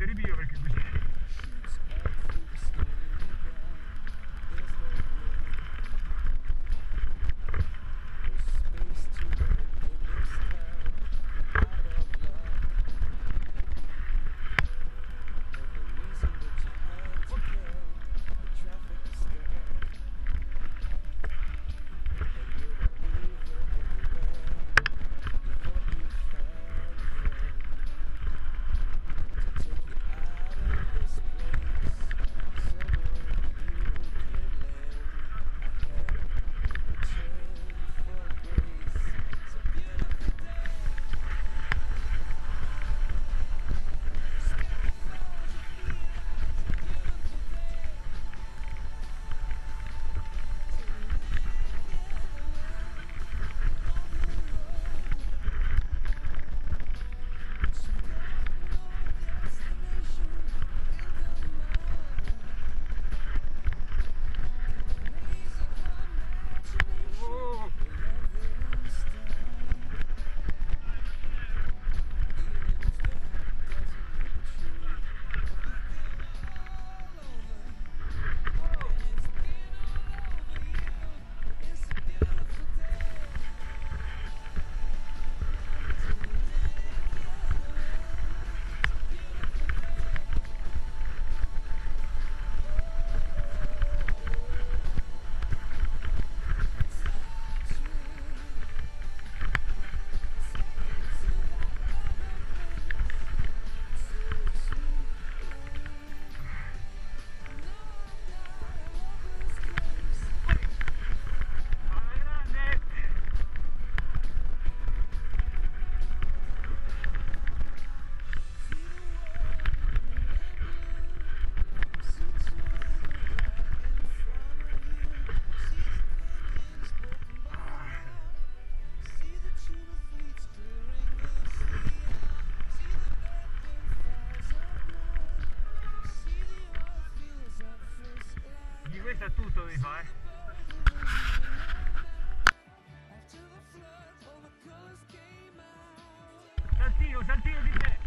Türkleri bir öykümüz. aspetta tutto dico eh. Saltino saltino di te.